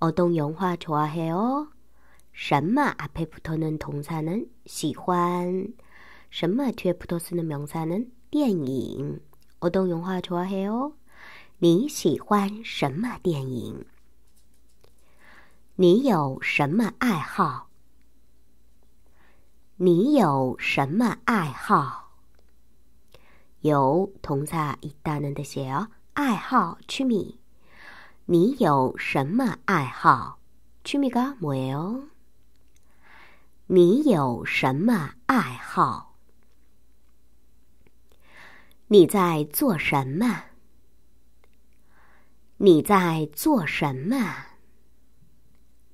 어떤 영화 좋아해요? 什么 앞에 붙어는 동사는 喜欢什么 뒤에 붙어 쓰는 명사는 电影 어떤 영화 좋아해요? 你喜欢什么电影?你有什么爱好?你有什么爱好?有 동사 있다는 뜻이에요. 爱好 취미 你有什么爱好？취미가 뭐예요? 你有什么爱好？你在做什么？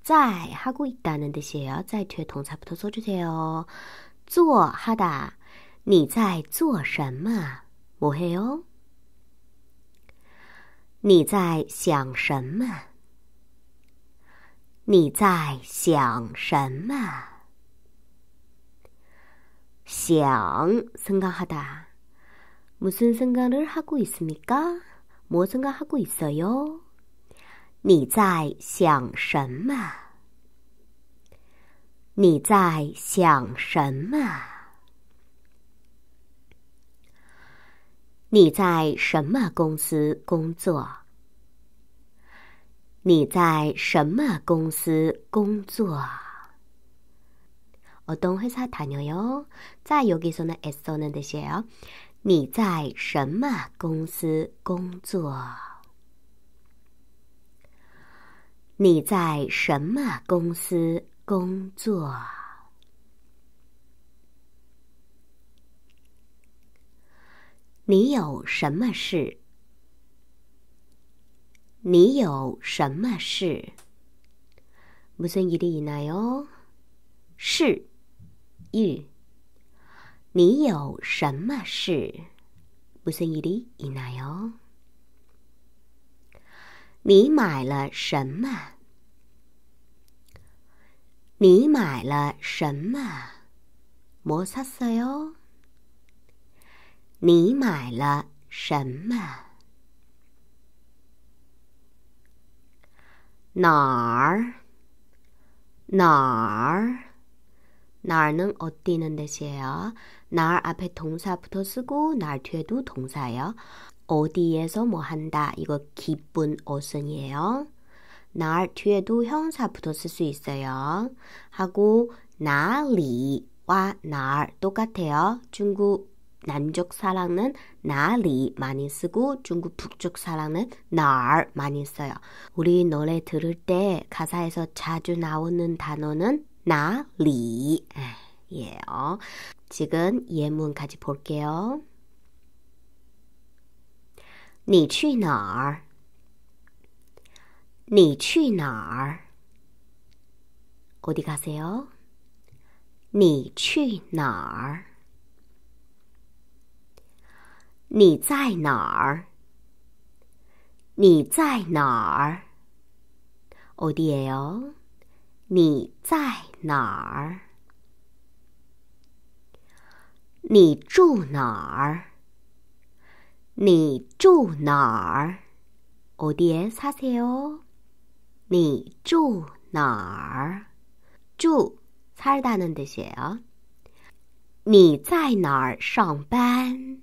在 하고 있다는 뜻이에요. 在 뒤에 동사부터 써주세요. 做 하다. 你在做什么？뭐 해요? 你在想什么？你在想什么？想생각하 다。 무슨생각을하고있습니 까？ 뭐생각하고있어 요？ 你在想什么？你在想什么？ 你在什么公司工作？你在什么公司工作？어떤회사다녀 요？ 在여기서는애써는뜻이 요。 你在什么公司工作？你在什么公司工作？ 你有什么事？你有什么事？무슨일이있나 요？ 是，일。你有什么事？무슨일이있나 요？ 你买了什么？你买了什么？뭐샀어 요？ 你买了什么？哪儿？哪儿？哪儿는어디는뜻이에요나앞에동사부터쓰고나뒤에도동사예요어디에서뭐한다이거기본어순이에요나뒤에도형사부터쓸수있어요하고나리와나똑같아요중국 남쪽 사랑은 나리 많이 쓰고 중국 북쪽 사랑은 날 많이 써요. 우리 노래 들을 때 가사에서 자주 나오는 단어는 나리 예요. 지금 예문 같이 볼게요. 你去哪儿?你去哪儿? 어디 가세요? 你去哪儿? 你在哪儿？你在哪儿？어디에 요？ 你在哪儿？你住哪儿？你住哪儿？어디에사세 요？ 你住哪儿？住살다는뜻이에 요。 你在哪儿上班？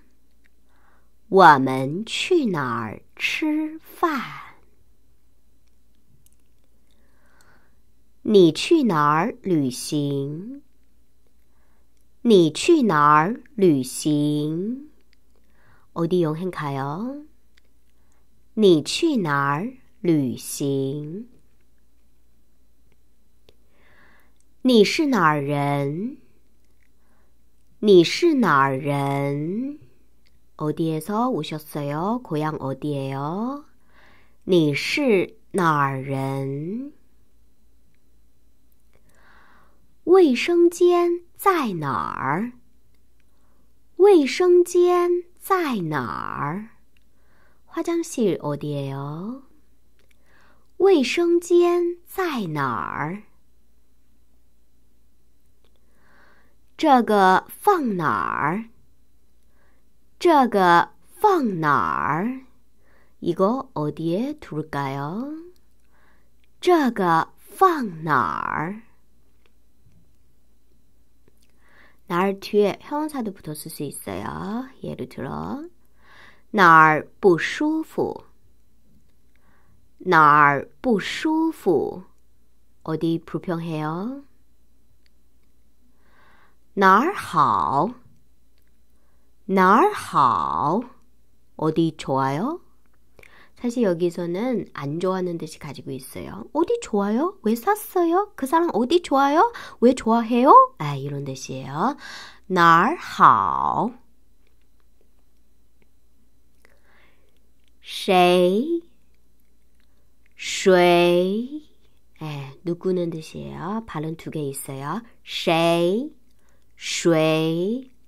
我们去哪儿吃饭？你去哪儿旅行？你去哪儿旅行？어디여행가 요？ 你去哪儿旅行？你是哪儿人？你是哪儿人？ 어디에서 오셨어요? 고향 어디예요? 你是哪儿人?卫生间在哪儿?卫生间在哪儿? 화장실 어디예요? 卫生间在哪儿?这个放哪儿? 这个放哪儿？이거어디에둘까요这个放哪儿？哪儿뒤에형용사도붙어쓸수있어요예를들어哪儿不舒服？哪儿不舒服？어디불편해요哪儿好？ 哪儿好？어디좋아 요？ 사실여기서는안좋아하는뜻이가지고있어요어디좋아요왜샀어요그사람어디좋아요왜좋아해요아이런뜻이에요哪儿好？谁？谁？哎，누구는뜻이에요발음두개있어요谁？谁？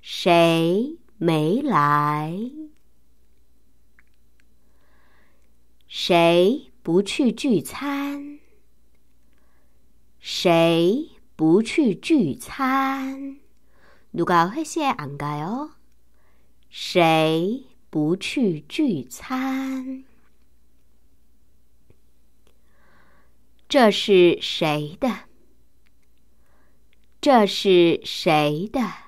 谁？没来，谁不去聚餐？谁不去聚餐？누가회식에안가 요？ 谁不去聚餐？这是谁的？这是谁的？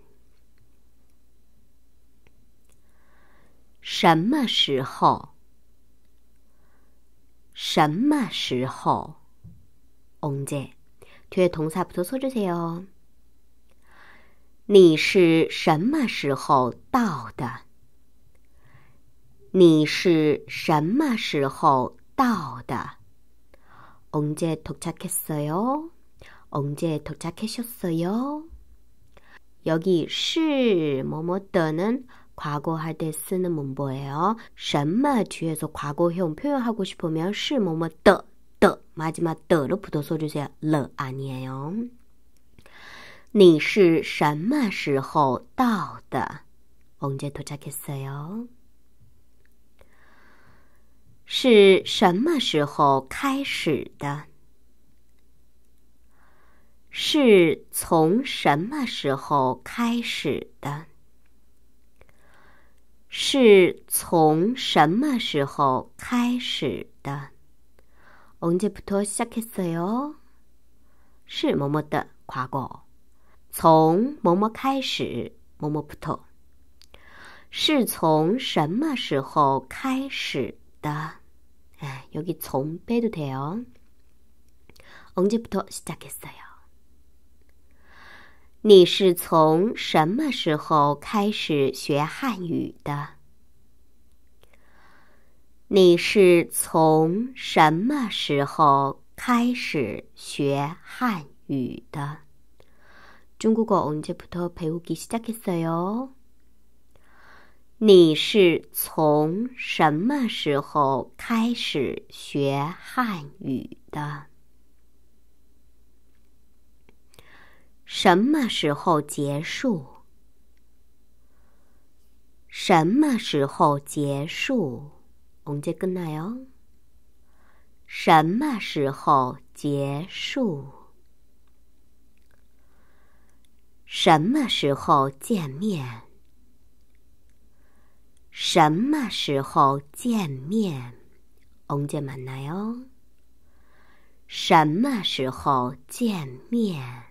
什么时候？什么时候？언제뒤에동사부터써주세요你是什么时候到的？你是什么时候到的？언제도착했어요언제도착하셨어요여기시 뭐뭐더는 과거 할 때 쓰는 문법예요. 什么 뒤에서 과거형 표현하고 싶으면 是 뭐뭐 的, 的 마지막 的로 붙어 써주세요. 了 아니에요. 你是什么时候到的? 언제 도착했어요? 是什么时候开始的？是从什么时候开始的？ 是从什么时候开始的？언제부터시작했어 요？ 是某某的跨过，从某某开始，某某不터是从什么时候开始的？哎，여기총빼도돼요언제부터시작했어요 你是从什么时候开始学汉语的？你是从什么时候开始学汉语的？중국어언제부터배우기시작했어 요？ 你是从什么时候开始学汉语的？ 什么时候结束？什么时候结束？我们接跟来哦。什么时候结束？什么时候见面？什么时候见面？我们接慢来哦。什么时候见面？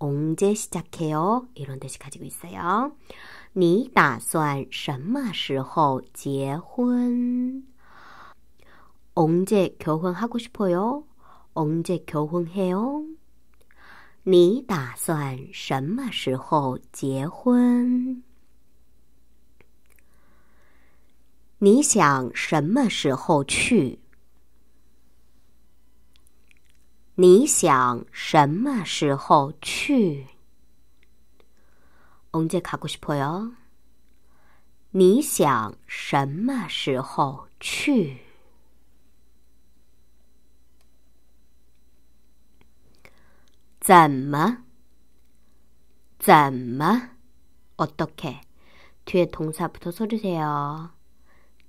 언제시작해요이런뜻이가지고있어요你打算什么时候结婚？언제결혼하고싶어요언제결혼해요你打算什么时候结婚？你想什么时候去？ 你想什么时候去？언제가고싶어 요？ 你想什么时候去？怎么？怎么？어떻게뒤에동사부터써주세요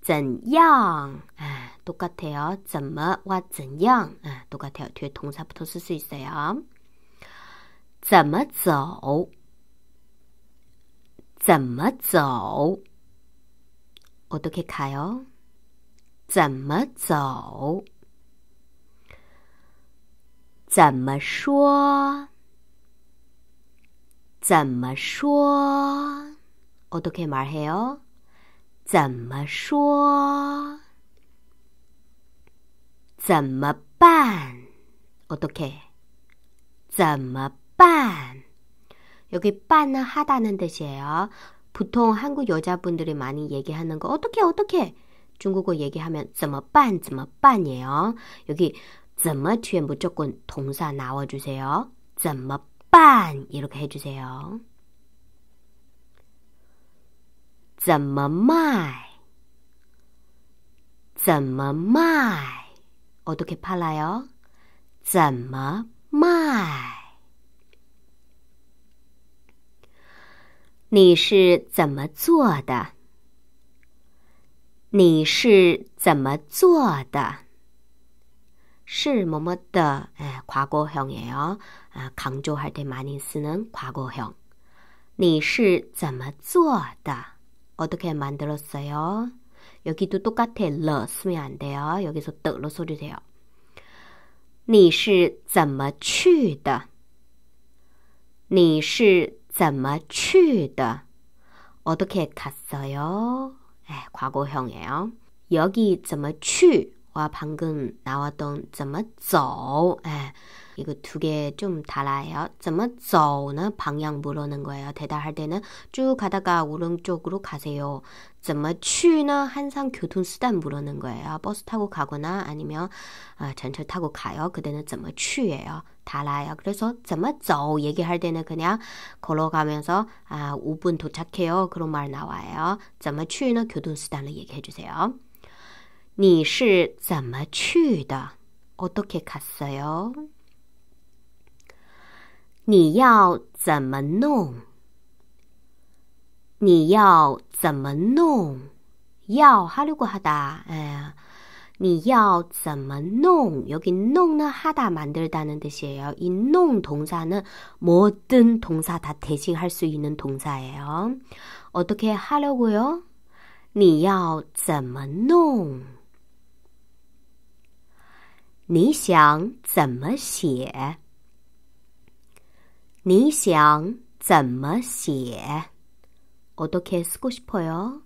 怎样？哎，똑같아 요。 怎么？哇，怎样？哎，똑같아 요。 뒤에동사부터쓸수있어 요。 怎么走？怎么走？어떻게가 요？ 怎么走？怎么说？怎么说？어떻게말해 요？ 怎么说？怎么办？어떻 게？ 怎么办？여기반은하다는뜻이에요보통한국여자분들이많이얘기하는거어떻게어떻게 중국어얘기하면怎么办怎么办이에요여기怎么뒤에무조건동사나와주세요怎么办이렇게해주세요 怎么卖？怎么卖？어떻게팔아 요？ 怎么卖？你是怎么做的？你是怎么做的？是么么的？哎，과거형이에요아강조할때많이쓰는과거 형。 你是怎么做的？ 어떻게 만들었어요? 여기도 똑같아. 러 쓰면 안 돼요. 여기서 떠로 써주세요. 你是怎么去的?你是怎么去的? 어떻게 갔어요? 에, 과거형이에요. 여기 怎么去와 방금 나왔던 怎么走 에, 이거 두 개 좀 달라요. 怎么走는 방향 물어는 거예요. 대답할 때는 쭉 가다가 오른쪽으로 가세요. 怎么去는 항상 교통수단 물어는 거예요. 버스 타고 가거나 아니면 아, 전철 타고 가요. 그때는 怎么去예요. 달라요. 그래서 怎么走 얘기할 때는 그냥 걸어가면서 아, 5분 도착해요. 그런 말 나와요. 怎么去는 교통수단을 얘기해 주세요. 你是怎么去的? 어떻게 갔어요? 你要怎么弄？你要怎么弄？要하려고하다 예， 你要怎么弄？여기弄呢하다만들다는뜻이에요이농동사는모든동사다대신할수있는동사예요어떻게하려고요你要怎么弄？你想怎么写？ 你想怎么写？어떻게쓰고싶어요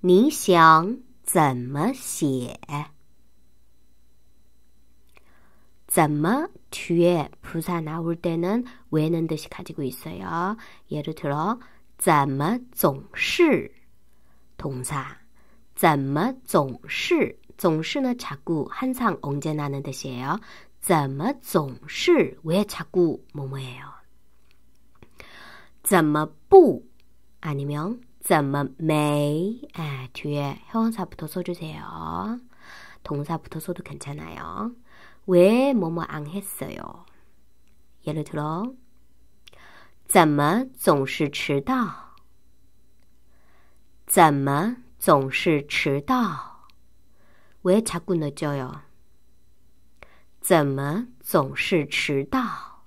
你想怎么写？怎么뒤에부사나올때는왜는뜻이가지고있어요예를들어怎么总是동사怎么总是总是呢자꾸항상언제나는뜻이에요 怎么总是왜 자꾸 뭐뭐예요? 怎么不 아니면 怎么没 아, 뒤에 형용사부터 써주세요. 동사부터 써도 괜찮아요. 왜 뭐뭐 안 했어요? 예를 들어 怎么总是迟到?怎么总是迟到?왜 자꾸 늦어요? 怎么总是迟到？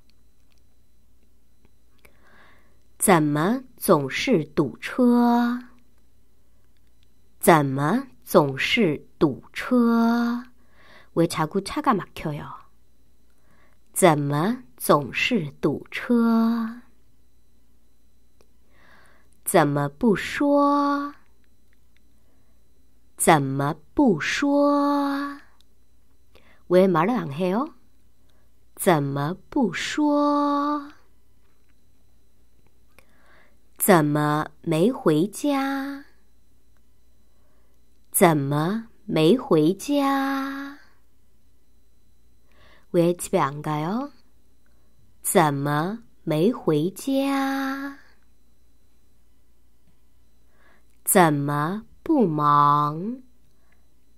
怎么总是堵车？怎么总是堵车？왜자꾸차가막혀 요？ 怎么总是堵车？怎么不说？怎么不说？ 왜말을안해요怎么不说？怎么没回家？怎么没回家？왜집에안가 요？ 怎么没回家？怎么不忙？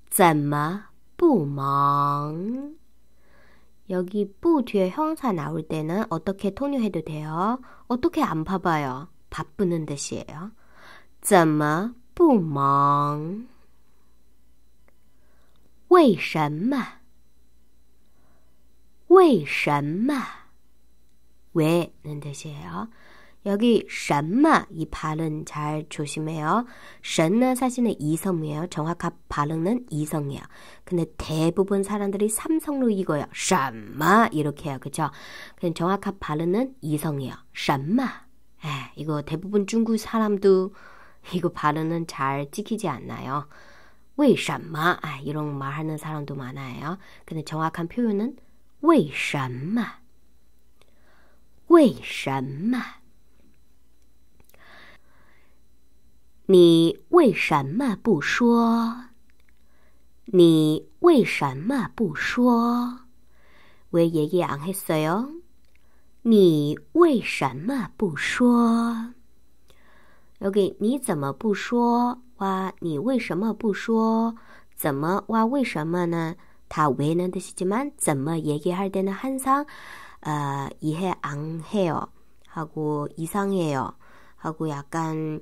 怎么？ 不忙. 여기 뿌 뒤에 형사 나올 때는 어떻게 통용해도 돼요? 어떻게 안 봐봐요? 바쁘는 뜻이에요. 怎么不忙?为什么?为什么?왜는 뜻이에요. 여기 什么이 발음 잘 조심해요. 神은 사실은 이성이에요. 정확한 발음은 이성이에요. 근데 대부분 사람들이 삼성로 읽어요. 什么 이렇게 해요. 그죠? 근데 정확한 발음은 이성이에요. 什么 에, 이거 대부분 중국 사람도 이거 발음은 잘 찍히지 않나요? 为什么 아, 이런 말 하는 사람도 많아요. 근데 정확한 표현은 为什么?为什么? 你为什么不说？你为什么不说？왜얘기안했어 요？ 你为什么不说？여기你怎么不说？哇，你为什么不说？怎么哇？为什么呢？다왜는뜻이지만怎么얘기할때는항상어이해안해요하고이상해요하고약간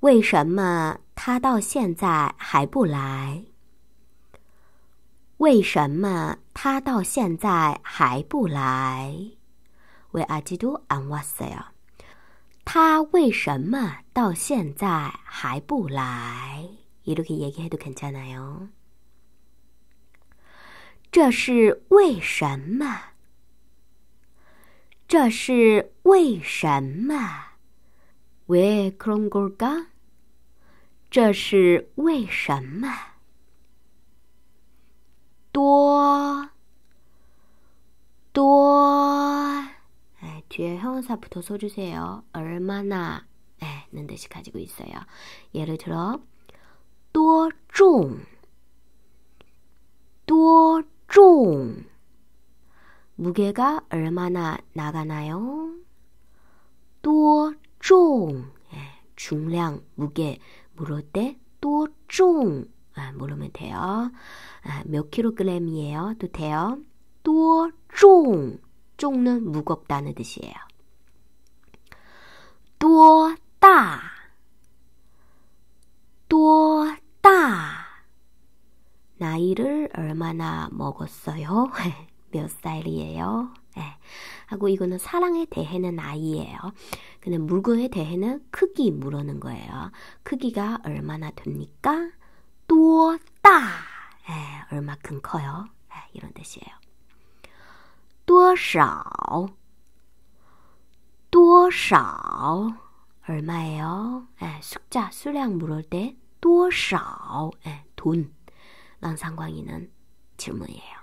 为什么他到现在还不来？为什么他到现在还不来？왜아직도안왔어 요？ 他为什么到现在还不来？이렇게얘기해도괜찮아 요。 这是为什么？这是为什么？ 왜그런걸 까？ 这是为什么？多多，哎，뒤에형용사부터써주세요얼마나에는뜻이가지고있어요예를들어多重，多重，무게가얼마나나가나 요？ 多 쫑 예, 중량 무게 물을 때 또쫑 아, 예, 물으면 돼요. 아, 몇 킬로그램이에요? 또 돼요. 또쫑 쫑는 무겁다는 뜻이에요. 또다 또다 나이를 얼마나 먹었어요? 몇 살이에요? 네. 하고 이거는 사랑에 대해는 나이예요. 근데 물건에 대해는 크기 물어는 거예요. 크기가 얼마나 됩니까? 多大哎，얼마큼커 요？ 哎，이런뜻이에 요。 多少？多少？얼마예 요？ 哎，숫자수량물을때多少？哎，돈랑상관있는질문이에 요。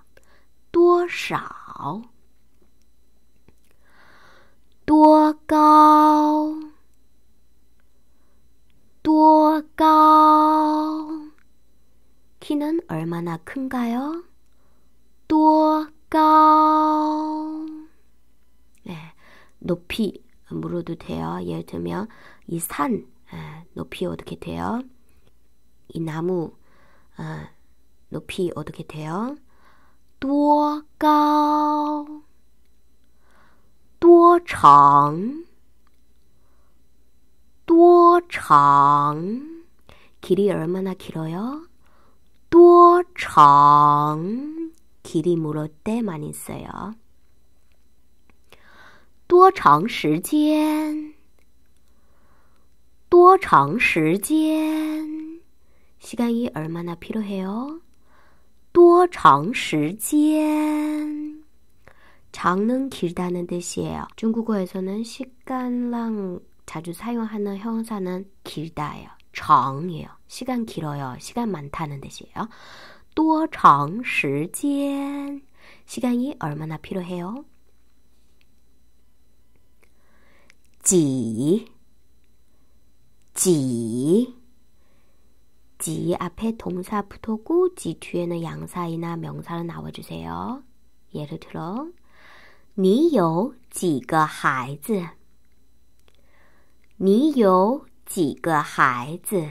多少？ 多高？多高？ 키는 얼마나 큰가요? 多高? 네, 높이 물어도 돼요. 예를 들면 이 산 높이 어떻게 돼요? 이 나무 어, 높이 어떻게 돼요? 多高? 多长?多长? 길이 얼마나 길어요? 多长 길이 물을 때 많이 써요. 多长时间?多长时间? 시간이 얼마나 필요해요? 多长时间? 장는 길다는 뜻이에요. 중국어에서는 시간랑 자주 사용하는 형사는 길다예요. 장이에요. 시간 길어요. 시간 많다는 뜻이에요. 多长时间? 시간이 얼마나 필요해요? 几, 几, 几 앞에 동사 붙었고 几 뒤에는 양사이나 명사를 나와주세요. 예를 들어 你有几个孩子?你有几个孩子?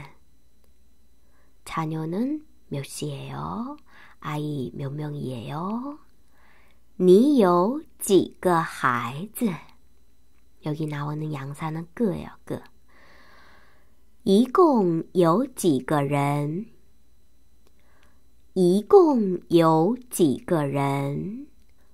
자녀는 몇이에요? 아이 몇 명이에요? 你有几个孩子? 여기 나오는 양사는 끄예요, 끄. 一共有几个人?一共有几个人?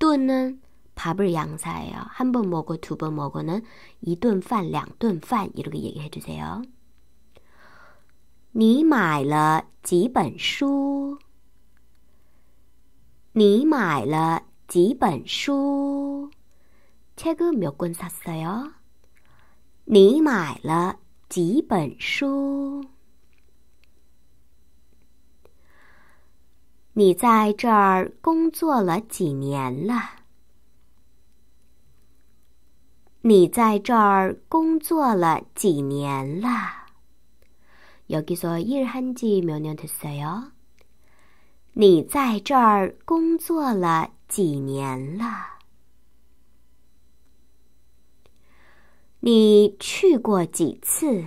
顿呢？밥을양사예요한번먹어두번먹어는一顿饭、两顿饭이렇게얘기해주세요你买了几本书？你买了几本书？책을몇권샀어 요？ 你买了几本书？ 你在这儿工作了几年了？你在这儿工作了几年了？ 여기서 일한 지 몇 년 됐어요? 你在这儿工作了几年了？你去过几次？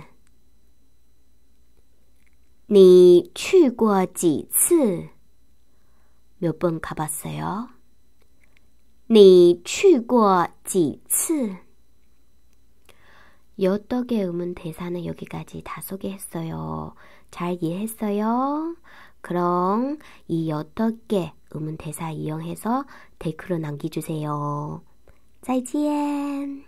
你去过几次？ 몇번가봤어요你去过几次？여덟개의문대사는여기까지다소개했어요잘이해했어요그럼이여덟개의문대사이용해서댓글을남겨주세요再见。